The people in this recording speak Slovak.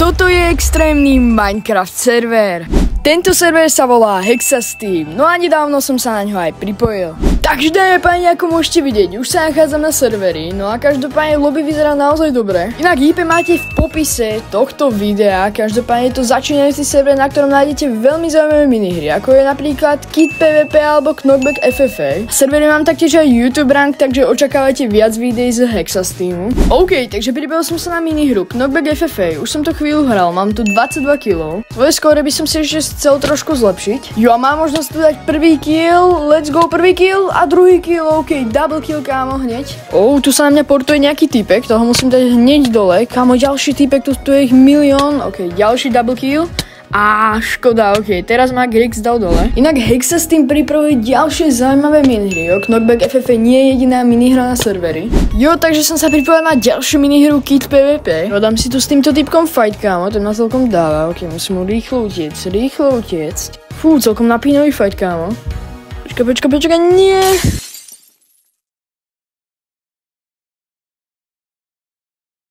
Toto je extrémny Minecraft server. Tento server sa volá Hexasteam, no a nedávno som sa na ňo aj pripojil. Takže dáme páni, ako môžete vidieť, už sa nachádzam na serveri, no a každopádne lobby vyzerá naozaj dobre. Inak IP máte v popise tohto videa, každopádne je to začínajúci server, na ktorom nájdete veľmi zaujímavé minihry, ako je napríklad Kit PvP alebo Knockback FFA. Servery mám taktiež aj YouTube rank, takže očakávajte viac videí z Hexasteamu. OK, takže pribehol som sa na minihru Knockback FFA, už som to chvíľu hral, mám tu 22 kg. Svoje skóre by som si ešte chcel trošku zlepšiť. Jo a mám možnosť tu dať prvý kill, let's go prvý kill a druhý kill, ok, double kill kámo hneď. Oh, tu sa na mňa portuje nejaký typek, toho musím dať hneď dole, kámo ďalší typek, tu, tu je ich milión, ok, ďalší double kill. A škoda, ok, teraz ma Grix dal dole. Inak Hex sa s tým pripravuje ďalšie zaujímavé minihry, jo. Knockback FFA nie je jediná minihra na servery. Jo, takže som sa pripojil na ďalšiu minihru Kit PvP. Jo, dám si tu s týmto typkom fight, kámo, ten ma celkom dáva, ok, musím mu rýchlo utiecť, rýchlo utiecť. Fú, celkom napínavý fight, kámo. Poczekaj, poczekaj, poczekaj, nie!